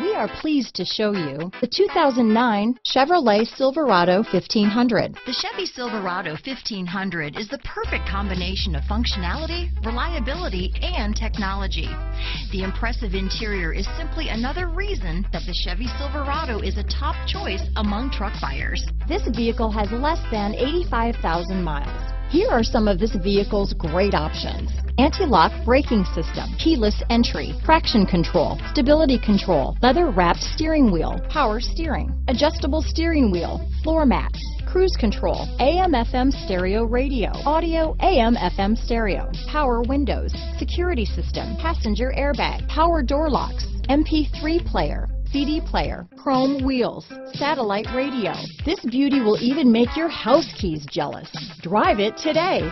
We are pleased to show you the 2009 Chevrolet Silverado 1500. The Chevy Silverado 1500 is the perfect combination of functionality, reliability, and technology. The impressive interior is simply another reason that the Chevy Silverado is a top choice among truck buyers. This vehicle has less than 85,000 miles. Here are some of this vehicle's great options. Anti-lock braking system, keyless entry, traction control, stability control, leather wrapped steering wheel, power steering, adjustable steering wheel, floor mats, cruise control, AM FM stereo radio, audio AM FM stereo, power windows, security system, passenger airbag, power door locks, MP3 player, CD player, chrome wheels, satellite radio. This beauty will even make your house keys jealous. Drive it today.